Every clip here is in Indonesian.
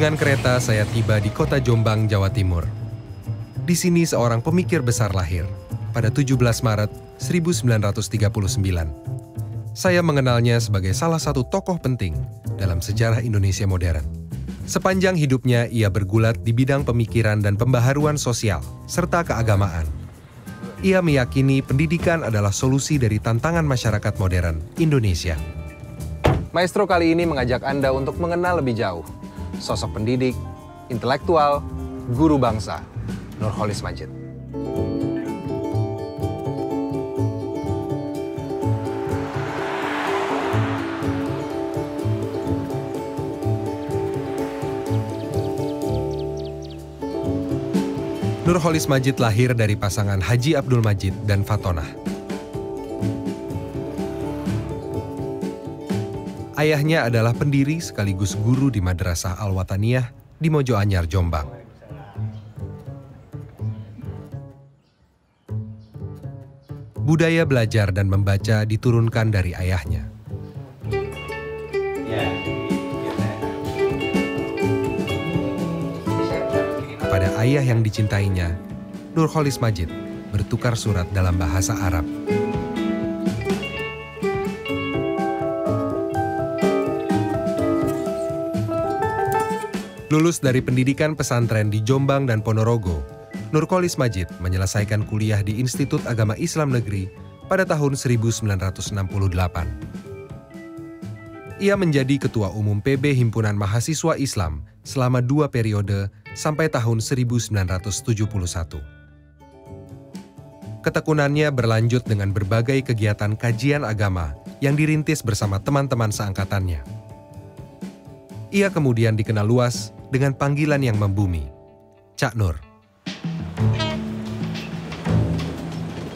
Dengan kereta saya tiba di kota Jombang, Jawa Timur. Di sini seorang pemikir besar lahir pada 17 Maret 1939. Saya mengenalnya sebagai salah satu tokoh penting dalam sejarah Indonesia modern. Sepanjang hidupnya ia bergulat di bidang pemikiran dan pembaharuan sosial serta keagamaan. Ia meyakini pendidikan adalah solusi dari tantangan masyarakat modern Indonesia. Maestro kali ini mengajak Anda untuk mengenal lebih jauh sosok pendidik, intelektual, guru bangsa, Nurholis Majid. Nurholis Majid lahir dari pasangan Haji Abdul Majid dan Fatonah. Ayahnya adalah pendiri sekaligus guru di Madrasah Al-Wataniyah di Mojoanyar, Jombang. Budaya belajar dan membaca diturunkan dari ayahnya. Pada ayah yang dicintainya, Nurholis Majid bertukar surat dalam bahasa Arab. Lulus dari pendidikan pesantren di Jombang dan Ponorogo, Nurkolis Majid menyelesaikan kuliah di Institut Agama Islam Negeri pada tahun 1968. Ia menjadi Ketua Umum PB Himpunan Mahasiswa Islam selama dua periode sampai tahun 1971. Ketekunannya berlanjut dengan berbagai kegiatan kajian agama yang dirintis bersama teman-teman seangkatannya. Ia kemudian dikenal luas dengan panggilan yang membumi, Cak Nur.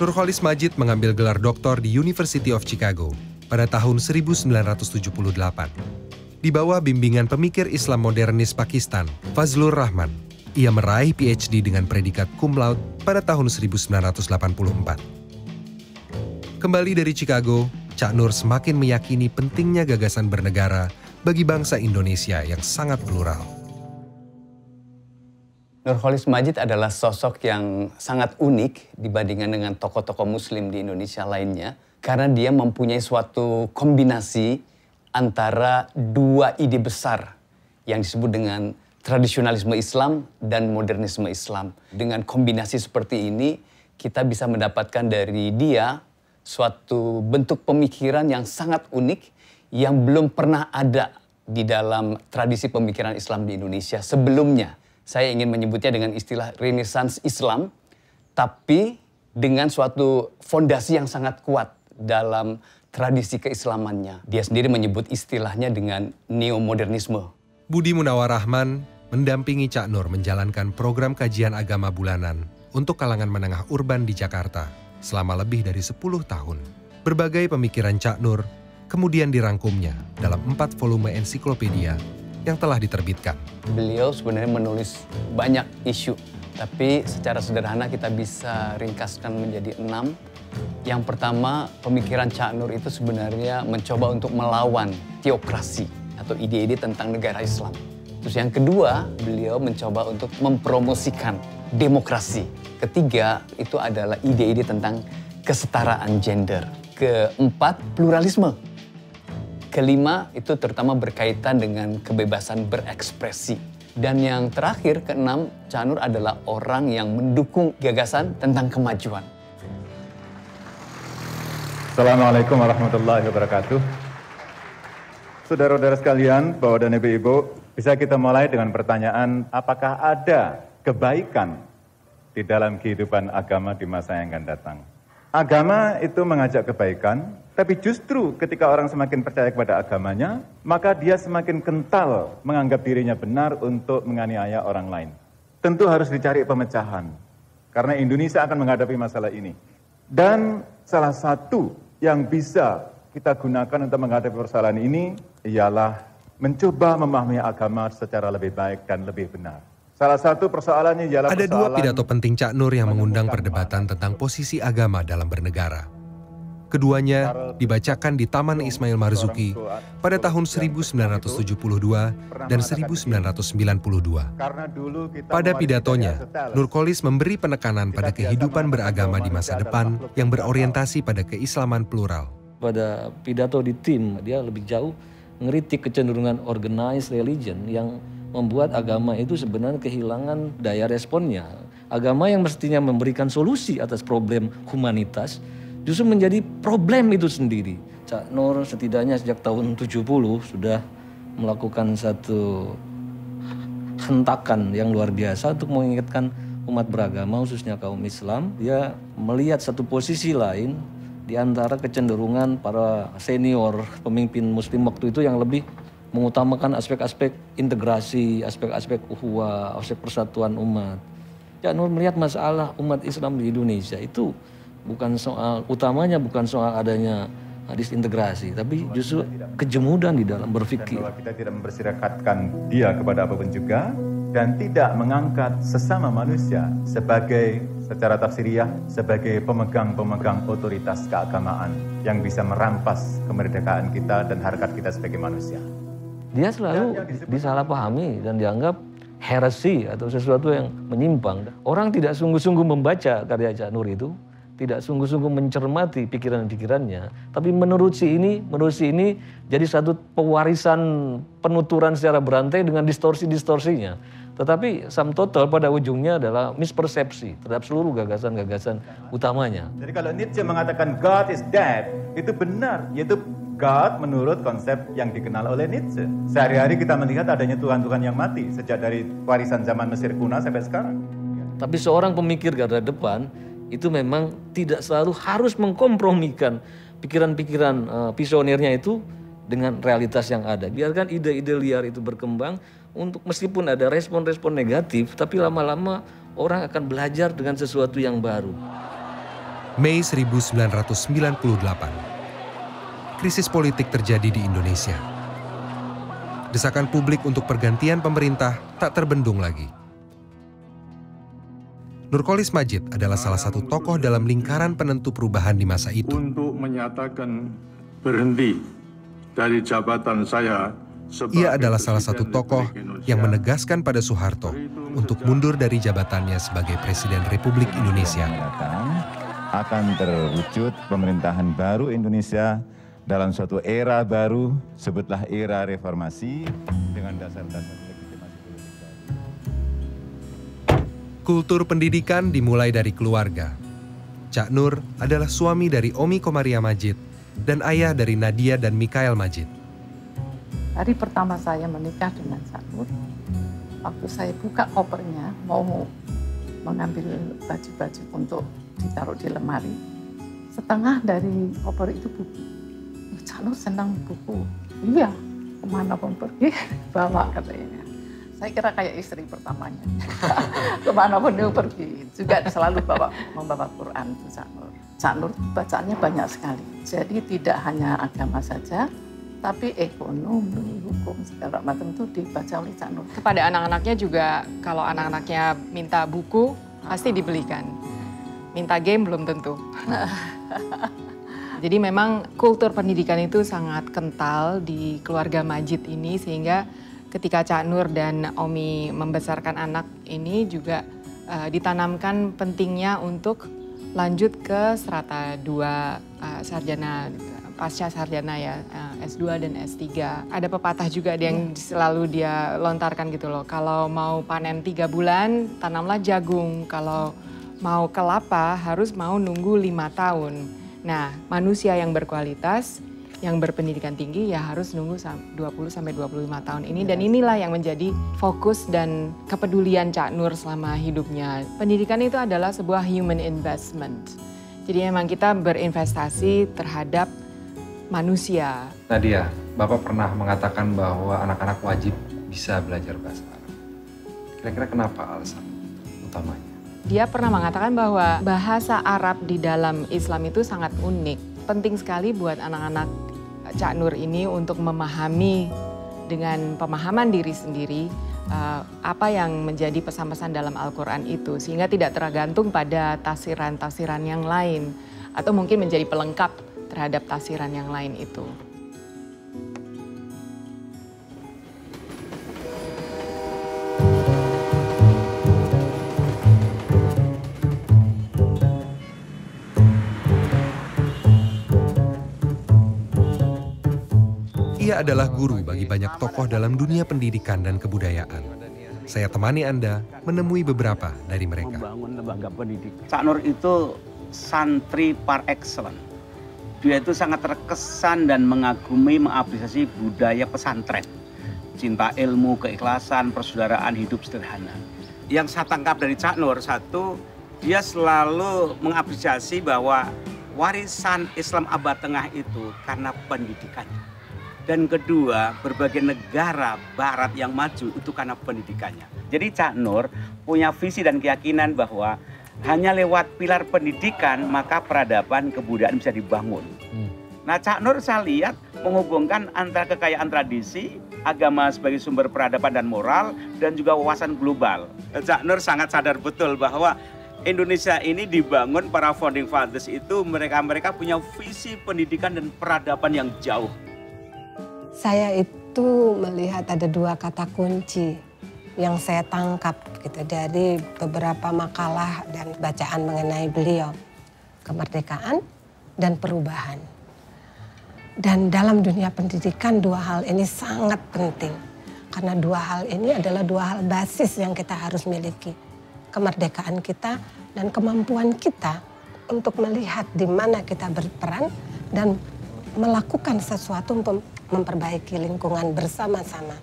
Nurholis Majid mengambil gelar doktor di University of Chicago pada tahun 1978. Di bawah bimbingan pemikir Islam modernis Pakistan, Fazlur Rahman, ia meraih PhD dengan predikat cum laude pada tahun 1984. Kembali dari Chicago, Cak Nur semakin meyakini pentingnya gagasan bernegara bagi bangsa Indonesia yang sangat plural. Nurholis Majid adalah sosok yang sangat unik dibandingkan dengan tokoh-tokoh muslim di Indonesia lainnya. Karena dia mempunyai suatu kombinasi antara dua ide besar yang disebut dengan tradisionalisme Islam dan modernisme Islam. Dengan kombinasi seperti ini, kita bisa mendapatkan dari dia suatu bentuk pemikiran yang sangat unik yang belum pernah ada di dalam tradisi pemikiran Islam di Indonesia sebelumnya saya ingin menyebutnya dengan istilah renaissance Islam, tapi dengan suatu fondasi yang sangat kuat dalam tradisi keislamannya. Dia sendiri menyebut istilahnya dengan neomodernisme. Budi Munawar Rahman mendampingi Cak Nur menjalankan program kajian agama bulanan untuk kalangan menengah urban di Jakarta selama lebih dari 10 tahun. Berbagai pemikiran Cak Nur kemudian dirangkumnya dalam empat volume ensiklopedia yang telah diterbitkan. Beliau sebenarnya menulis banyak isu, tapi secara sederhana kita bisa ringkaskan menjadi enam. Yang pertama, pemikiran Cak Nur itu sebenarnya mencoba untuk melawan teokrasi atau ide-ide tentang negara Islam. Terus yang kedua, beliau mencoba untuk mempromosikan demokrasi. Ketiga, itu adalah ide-ide tentang kesetaraan gender. Keempat, pluralisme Kelima itu terutama berkaitan dengan kebebasan berekspresi. Dan yang terakhir, keenam, Canur adalah orang yang mendukung gagasan tentang kemajuan. Assalamualaikum warahmatullahi wabarakatuh. Saudara-saudara sekalian, Bapak dan Ibu-Ibu, bisa kita mulai dengan pertanyaan, apakah ada kebaikan di dalam kehidupan agama di masa yang akan datang? Agama itu mengajak kebaikan, tapi justru ketika orang semakin percaya kepada agamanya, maka dia semakin kental menganggap dirinya benar untuk menganiaya orang lain. Tentu harus dicari pemecahan, karena Indonesia akan menghadapi masalah ini. Dan salah satu yang bisa kita gunakan untuk menghadapi persoalan ini ialah mencoba memahami agama secara lebih baik dan lebih benar. Salah satu persoalannya ialah Ada dua pidato penting Cak Nur yang mengundang perdebatan tentang posisi agama dalam bernegara. Keduanya dibacakan di Taman Ismail Marzuki pada tahun 1972 dan 1992. Pada pidatonya, Nurkolis memberi penekanan pada kehidupan beragama di masa depan yang berorientasi pada keislaman plural. Pada pidato di tim, dia lebih jauh ngeritik kecenderungan organized religion yang membuat agama itu sebenarnya kehilangan daya responnya. Agama yang mestinya memberikan solusi atas problem humanitas, justru menjadi problem itu sendiri. Cak Nur setidaknya sejak tahun 70 sudah melakukan satu hentakan yang luar biasa untuk mengingatkan umat beragama khususnya kaum Islam. Dia melihat satu posisi lain di antara kecenderungan para senior pemimpin muslim waktu itu yang lebih mengutamakan aspek-aspek integrasi, aspek-aspek uhuwa, aspek persatuan umat. Cak Nur melihat masalah umat Islam di Indonesia itu bukan soal utamanya bukan soal adanya disintegrasi, tapi justru kejemudan di dalam berpikir. bahwa kita tidak mempersirakatkan dia kepada apa pun juga dan tidak mengangkat sesama manusia sebagai secara tafsiriah sebagai pemegang-pemegang otoritas keagamaan yang bisa merampas kemerdekaan kita dan harkat kita sebagai manusia. Dia selalu disalahpahami dan dianggap heresi atau sesuatu yang menyimpang. Orang tidak sungguh-sungguh membaca karya Cak Nur itu, tidak sungguh-sungguh mencermati pikiran-pikirannya, tapi menurut si ini, menurut si ini jadi satu pewarisan penuturan secara berantai dengan distorsi-distorsinya. Tetapi sum total pada ujungnya adalah mispersepsi terhadap seluruh gagasan-gagasan utamanya. Jadi kalau Nietzsche mengatakan God is dead, itu benar, yaitu God menurut konsep yang dikenal oleh Nietzsche. Sehari-hari kita melihat adanya Tuhan-Tuhan yang mati sejak dari warisan zaman Mesir kuno sampai sekarang. Tapi seorang pemikir garda depan itu memang tidak selalu harus mengkompromikan pikiran-pikiran uh, visionernya itu dengan realitas yang ada. Biarkan ide-ide liar itu berkembang untuk meskipun ada respon-respon negatif, tapi lama-lama orang akan belajar dengan sesuatu yang baru. Mei 1998 krisis politik terjadi di Indonesia. Desakan publik untuk pergantian pemerintah tak terbendung lagi. Nurkolis Majid adalah salah satu tokoh dalam lingkaran penentu perubahan di masa itu. Untuk menyatakan berhenti dari jabatan saya Ia adalah salah satu tokoh yang menegaskan pada Soeharto untuk mundur dari jabatannya sebagai Presiden Republik Indonesia. akan terwujud pemerintahan baru Indonesia dalam suatu era baru, sebutlah era reformasi dengan dasar-dasar Kultur pendidikan dimulai dari keluarga. Cak Nur adalah suami dari Omi Komaria Majid dan ayah dari Nadia dan Mikael Majid. Hari pertama saya menikah dengan Cak Nur, waktu saya buka kopernya mau mengambil baju-baju untuk ditaruh di lemari, setengah dari koper itu buku. Cak Nur senang buku. Iya, ke mana pun pergi bawa katanya. Saya kira kayak istri pertamanya. ke mana pun dia pergi, juga selalu bawa membawa Quran itu Cak Nur. Cak Nur bacaannya banyak sekali. Jadi tidak hanya agama saja, tapi ekonomi, hukum segala macam itu dibaca oleh Cak Nur. Kepada anak-anaknya juga kalau anak-anaknya minta buku pasti dibelikan. Minta game belum tentu. Jadi memang kultur pendidikan itu sangat kental di keluarga Majid ini sehingga ketika Cak Nur dan Omi membesarkan anak ini juga uh, ditanamkan pentingnya untuk lanjut ke strata 2 uh, sarjana pasca sarjana ya uh, S2 dan S3. Ada pepatah juga yang selalu dia lontarkan gitu loh. Kalau mau panen tiga bulan tanamlah jagung. Kalau mau kelapa harus mau nunggu lima tahun. Nah, manusia yang berkualitas, yang berpendidikan tinggi ya harus nunggu 20 sampai 25 tahun ini dan inilah yang menjadi fokus dan kepedulian Cak Nur selama hidupnya. Pendidikan itu adalah sebuah human investment. Jadi memang kita berinvestasi terhadap manusia. Nadia, Bapak pernah mengatakan bahwa anak-anak wajib bisa belajar bahasa Arab. Kira-kira kenapa alasan utamanya? Dia pernah mengatakan bahwa bahasa Arab di dalam Islam itu sangat unik. Penting sekali buat anak-anak Cak Nur ini untuk memahami dengan pemahaman diri sendiri uh, apa yang menjadi pesan-pesan dalam Al-Quran itu. Sehingga tidak tergantung pada tafsiran-tafsiran yang lain. Atau mungkin menjadi pelengkap terhadap tafsiran yang lain itu. Ia adalah guru bagi banyak tokoh dalam dunia pendidikan dan kebudayaan. Saya temani Anda menemui beberapa dari mereka. Cak Nur itu santri par excellence. Dia itu sangat terkesan dan mengagumi, mengapresiasi budaya pesantren. Cinta ilmu, keikhlasan, persaudaraan, hidup sederhana. Yang saya tangkap dari Cak Nur, satu, dia selalu mengapresiasi bahwa warisan Islam abad tengah itu karena pendidikannya. Dan kedua, berbagai negara barat yang maju itu karena pendidikannya. Jadi Cak Nur punya visi dan keyakinan bahwa hanya lewat pilar pendidikan maka peradaban kebudayaan bisa dibangun. Nah Cak Nur saya lihat menghubungkan antara kekayaan tradisi, agama sebagai sumber peradaban dan moral, dan juga wawasan global. Cak Nur sangat sadar betul bahwa Indonesia ini dibangun para founding fathers itu mereka-mereka punya visi pendidikan dan peradaban yang jauh. Saya itu melihat ada dua kata kunci yang saya tangkap gitu dari beberapa makalah dan bacaan mengenai beliau. Kemerdekaan dan perubahan. Dan dalam dunia pendidikan dua hal ini sangat penting. Karena dua hal ini adalah dua hal basis yang kita harus miliki. Kemerdekaan kita dan kemampuan kita untuk melihat di mana kita berperan dan melakukan sesuatu memperbaiki lingkungan bersama-sama.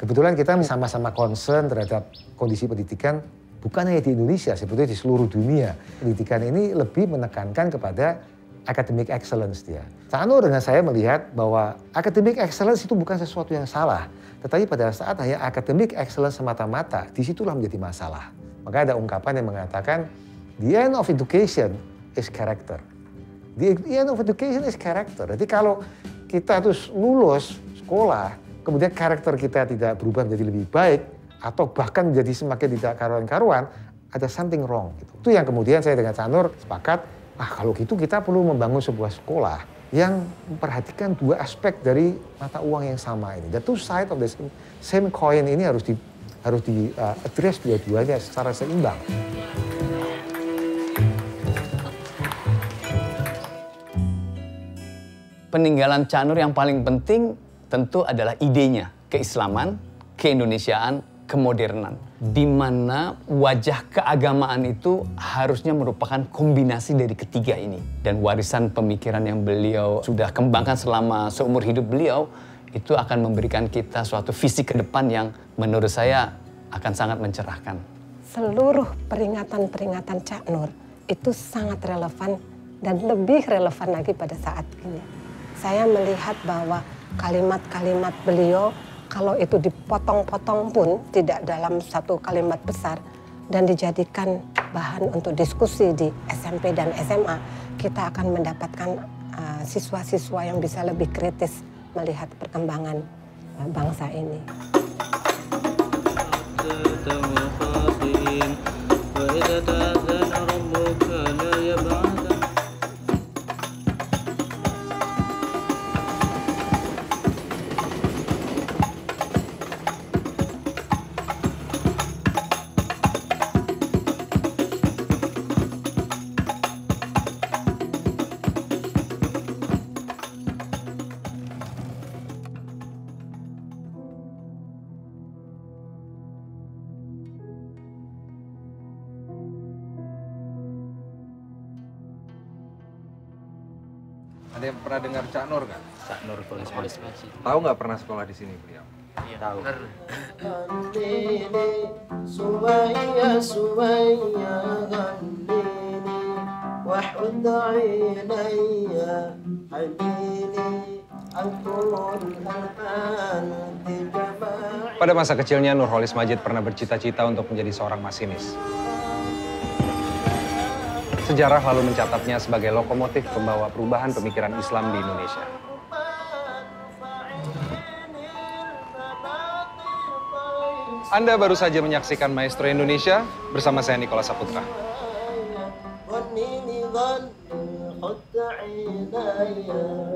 Kebetulan kita sama-sama concern terhadap kondisi pendidikan bukan hanya di Indonesia, sebetulnya di seluruh dunia. Pendidikan ini lebih menekankan kepada academic excellence dia. Sano dengan saya melihat bahwa academic excellence itu bukan sesuatu yang salah. Tetapi pada saat hanya academic excellence semata-mata, di situlah menjadi masalah. Maka ada ungkapan yang mengatakan, the end of education is character. The end of education is character. Jadi kalau kita terus lulus sekolah, kemudian karakter kita tidak berubah menjadi lebih baik, atau bahkan menjadi semakin tidak karuan-karuan, ada something wrong. Gitu. Itu yang kemudian saya dengan Sanur sepakat, ah kalau gitu kita perlu membangun sebuah sekolah yang memperhatikan dua aspek dari mata uang yang sama ini. The two side of the same, same coin ini harus di harus di uh, address dua-duanya secara seimbang. Peninggalan Canur yang paling penting tentu adalah idenya, keislaman, keindonesiaan, kemodernan. Di mana wajah keagamaan itu harusnya merupakan kombinasi dari ketiga ini. Dan warisan pemikiran yang beliau sudah kembangkan selama seumur hidup beliau, itu akan memberikan kita suatu visi ke depan yang menurut saya akan sangat mencerahkan. Seluruh peringatan-peringatan Cak Nur itu sangat relevan dan lebih relevan lagi pada saat ini. Saya melihat bahwa kalimat-kalimat beliau kalau itu dipotong-potong pun tidak dalam satu kalimat besar dan dijadikan bahan untuk diskusi di SMP dan SMA, kita akan mendapatkan uh, siswa-siswa uh, yang bisa lebih kritis melihat perkembangan uh, bangsa ini. Pernah dengar Cak Nur nggak? Cak Nur Polis Polis Tahu nggak pernah sekolah di sini beliau? Iya. Tahu. Pada masa kecilnya Nurholis Majid pernah bercita-cita untuk menjadi seorang masinis. Sejarah lalu mencatatnya sebagai lokomotif pembawa perubahan pemikiran Islam di Indonesia. Anda baru saja menyaksikan Maestro Indonesia bersama saya Nikola Saputra. saya